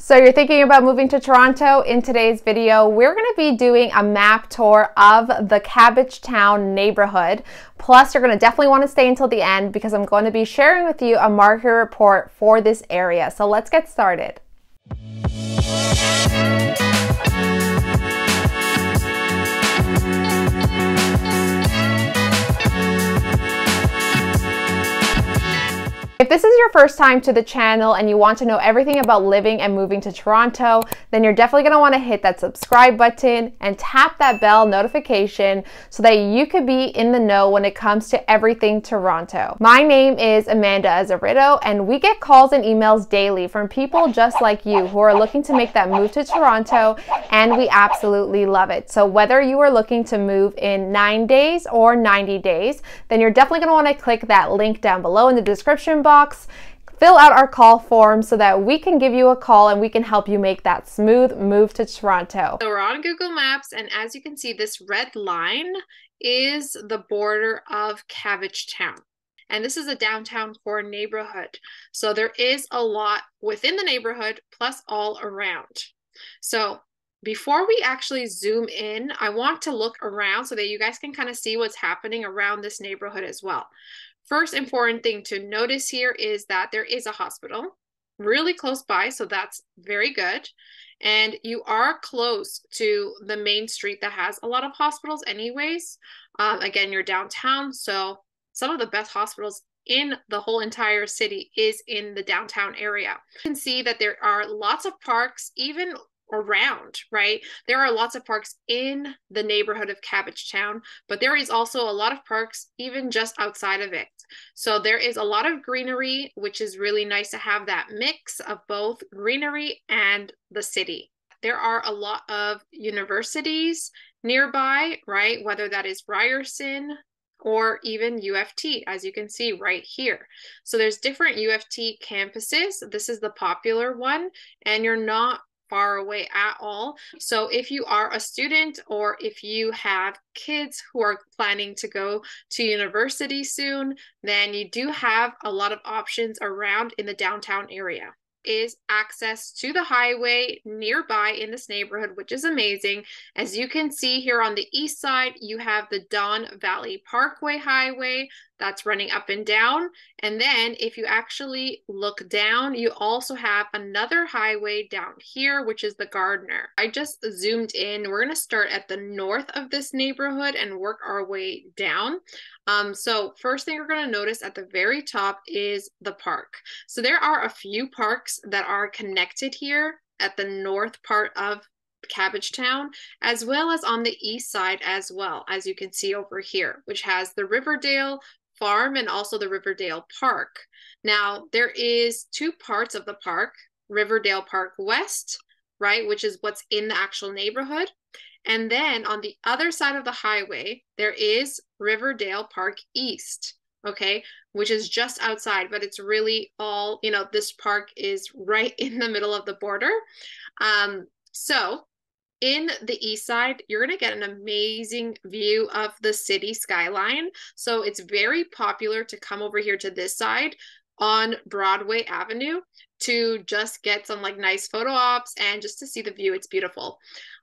So you're thinking about moving to Toronto? In today's video, we're going to be doing a map tour of the Cabbagetown neighborhood. Plus, you're going to definitely want to stay until the end because I'm going to be sharing with you a market report for this area. So let's get started. If this is your first time to the channel and you want to know everything about living and moving to Toronto, then you're definitely want to hit that subscribe button and tap that bell notification so that you could be in the know when it comes to everything Toronto. My name is Amanda Azeredo and we get calls and emails daily from people just like you who are looking to make that move to Toronto and we absolutely love it. So whether you are looking to move in 9 days or 90 days, then you're definitely want to click that link down below in the description fill out our call form so that we can give you a call and we can help you make that smooth move to Toronto. So we're on Google Maps, and as you can see, this red line is the border of Cabbagetown. And this is a downtown core neighborhood. So there is a lot within the neighborhood plus all around. So before we actually zoom in, I want to look around so that you guys can kind of see what's happening around this neighborhood as well. First important thing to notice here is that there is a hospital really close by, so that's very good. And you are close to the main street that has a lot of hospitals, anyways. Um, again, you're downtown, so some of the best hospitals in the whole entire city is in the downtown area. You can see that there are lots of parks, even around, right? There are lots of parks in the neighborhood of Cabbage Town, but there is also a lot of parks even just outside of it. So there is a lot of greenery, which is really nice to have that mix of both greenery and the city. There are a lot of universities nearby, right? Whether that is Ryerson, or even U of T, as you can see right here. So there's different U of T campuses. This is the popular one, and you're not far away at all. So if you are a student or if you have kids who are planning to go to university soon, then you do have a lot of options around in the downtown area is access to the highway nearby in this neighborhood, which is amazing. As you can see here on the east side, you have the Don Valley Parkway Highway that's running up and down. And then if you actually look down, you also have another highway down here, which is the Gardiner. I just zoomed in. We're going to start at the north of this neighborhood and work our way down. Um, so first thing you're going to notice at the very top is the park. So there are a few parks that are connected here at the north part of Cabbagetown, as well as on the east side as well, as you can see over here, which has the Riverdale Farm and also the Riverdale Park. Now, there is two parts of the park, Riverdale Park West, right, which is what's in the actual neighborhood, and then on the other side of the highway, there is Riverdale Park East, okay, which is just outside, but it's really all, you know, this park is right in the middle of the border. Um, so in the east side, you're going to get an amazing view of the city skyline. So it's very popular to come over here to this side on Broadview Avenue to just get some like nice photo ops and just to see the view. It's beautiful.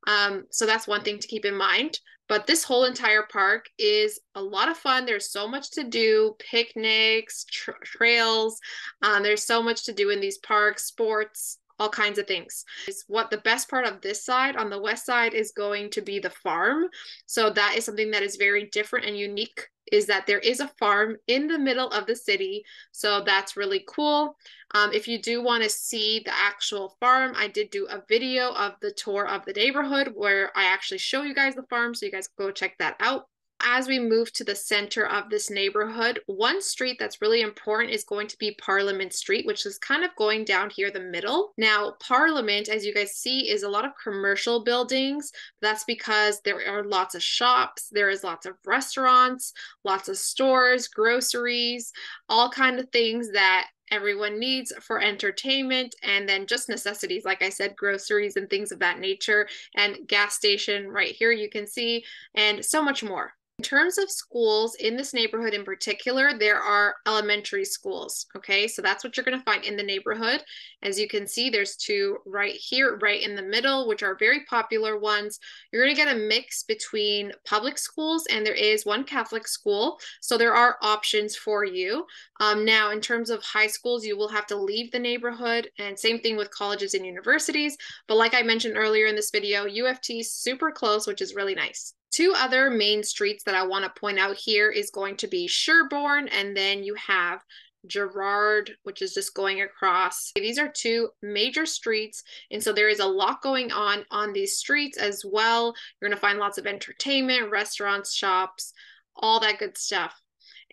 Um, so that's one thing to keep in mind. But this whole entire park is a lot of fun. There's so much to do picnics, tra- trails. Um, there's so much to do in these parks, sports, all kinds of things. Is what the best part of this side on the west side is going to be the farm. So that is something that is very different and unique is that there is a farm in the middle of the city. So that's really cool. Um, if you do want to see the actual farm, I did do a video of the tour of the neighborhood where I actually show you guys the farm. So you guys go check that out as we move to the center of this neighborhood, one street that's really important is going to be Parliament Street, which is kind of going down here the middle. Now, Parliament, as you guys see, is a lot of commercial buildings. That's because there are lots of shops, there is lots of restaurants, lots of stores, groceries, all kind of things that everyone needs for entertainment and then just necessities like i said groceries and things of that nature and gas station right here you can see and so much more In terms of schools in this neighborhood in particular, there are elementary schools. Okay, so that's what you're going to find in the neighborhood. As you can see, there's two right here, right in the middle, which are very popular ones. You're going to get a mix between public schools and there is one Catholic school. So there are options for you. Um, now, in terms of high schools, you will have to leave the neighborhood, and same thing with colleges and universities. But like I mentioned earlier in this video, U of T is super close, which is really nice. Two other main streets that I want to point out here is going to be Sherbourne, and then you have Gerrard, which is just going across. These are two major streets, and so there is a lot going on on these streets as well. You're going to find lots of entertainment, restaurants, shops, all that good stuff.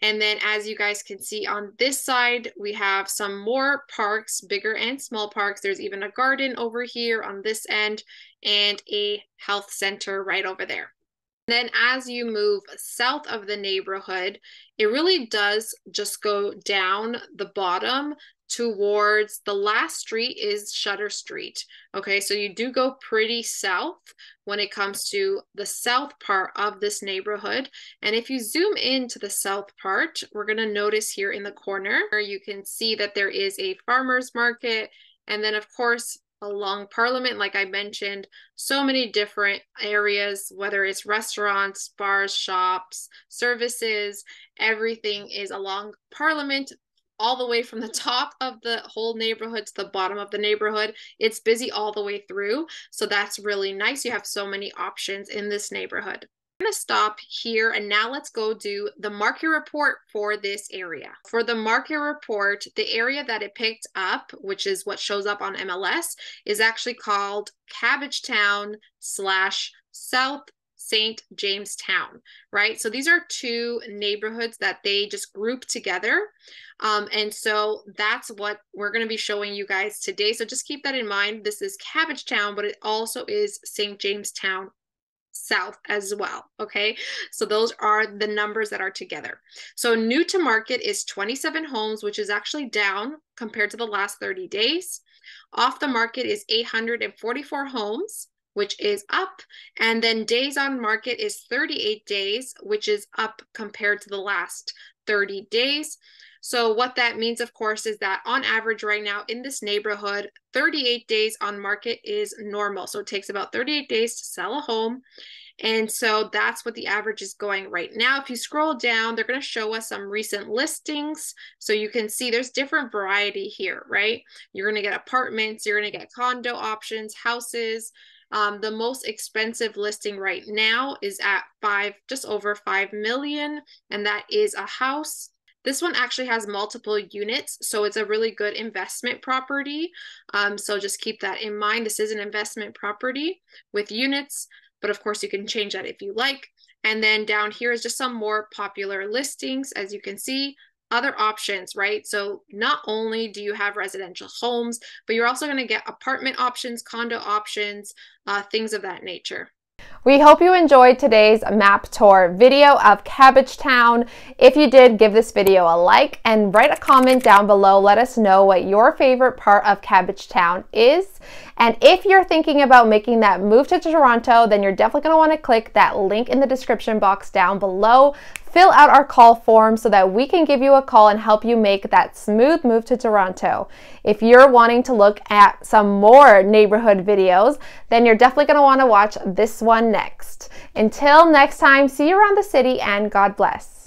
And then as you guys can see on this side, we have some more parks, bigger and small parks. There's even a garden over here on this end and a health center right over there. Then, as you move south of the neighborhood, it really does just go down the bottom towards the last street is Shuter Street. Okay, so you do go pretty south when it comes to the south part of this neighborhood. And if you zoom into the south part, we're going to notice here in the corner, where you can see that there is a farmer's market. And then, of course, along Parliament, like I mentioned, so many different areas, whether it's restaurants, bars, shops, services, everything is along Parliament, all the way from the top of the whole neighborhood to the bottom of the neighborhood. It's busy all the way through. So that's really nice. You have so many options in this neighborhood going to stop here and now let's go do the market report for this area. For the market report, the area that it picked up, which is what shows up on MLS, is actually called Cabbagetown slash South St. James Town, right? So these are two neighborhoods that they just group together. Um, and so that's what we're going to be showing you guys today. So just keep that in mind. This is Cabbagetown, but it also is St. James Town south as well. Okay, so those are the numbers that are together. So new to market is 27 homes, which is actually down compared to the last 30 days. Off the market is 844 homes, which is up. And then days on market is 38 days, which is up compared to the last 30 days. So, what that means, of course, is that on average, right now in this neighborhood, 38 days on market is normal. So, it takes about 38 days to sell a home. And so that's what the average is going right now. If you scroll down, they're going to show us some recent listings. So you can see there's different variety here, right? You're going to get apartments, you're going to get condo options, houses. Um, the most expensive listing right now is at five, just over five million, and that is a house. This one actually has multiple units, so it's a really good investment property. Um, so just keep that in mind. This is an investment property with units, but of course you can change that if you like. And then down here is just some more popular listings. As you can see, other options, right? So not only do you have residential homes, but you're also going to get apartment options, condo options, uh, things of that nature. We hope you enjoyed today's map tour video of Cabbagetown. If you did, give this video a like and write a comment down below. Let us know what your favorite part of Cabbagetown is. And if you're thinking about making that move to Toronto, then you're definitely going to want to click that link in the description box down below. Fill out our call form so that we can give you a call and help you make that smooth move to Toronto. If you're wanting to look at some more neighborhood videos, then you're definitely going to want to watch this one next. Until next time, see you around the city and God bless.